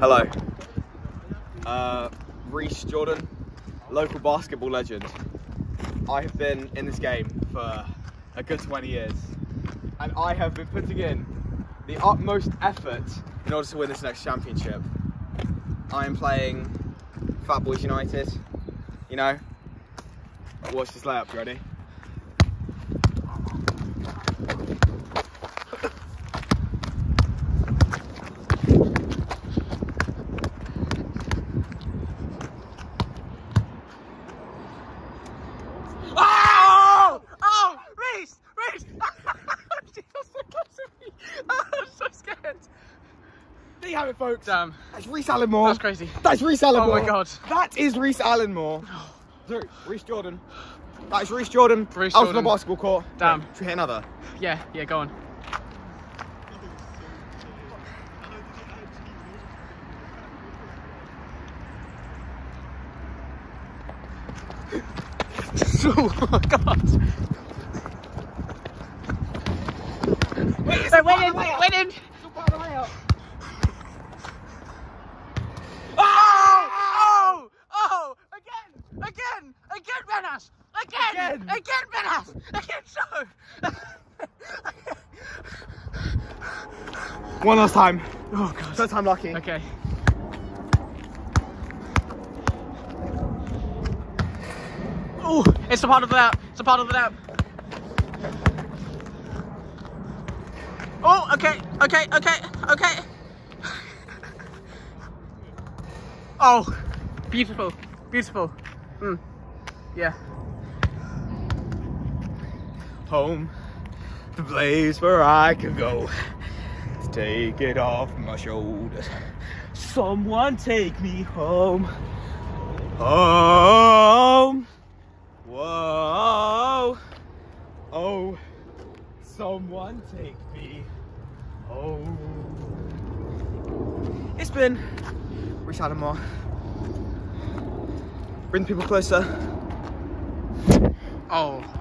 Hello. Uh, Reese Jordan, local basketball legend. I have been in this game for a good 20 years, and I have been putting in the utmost effort in order to win this next championship. I am playing Fat Boys United, you know. Watch this layup, you ready? Oh! Oh! Reese! Reese! she was so close to me. Oh, I'm so scared. There you have it, folks. Damn. That's Reese Allenmore. That's crazy. That's Reese Allenmore. Oh my God. That is Reese Allenmore. Sorry, Reese Jordan. That is Reese Jordan. Reece I was on Jordan. the basketball court. Damn. Should we hit another? Yeah, yeah, go on. oh my god. Wait, wait in, wait in. Oh! Oh! Oh! Again! Again! Again, Benas! Again! Again. Again, Benas! Again, so! One last time. Oh god. Third time lucky. Okay. Oh, it's a part of the lap. It's a part of the lap. Oh, okay, okay, okay, okay. Oh, beautiful, beautiful. Mm. Yeah. Home, the place where I could go to take it off my shoulders. Someone take me home. Home. Whoa. Oh. Someone take me home. It's been Reese Allenmore. Bring the people closer. Oh.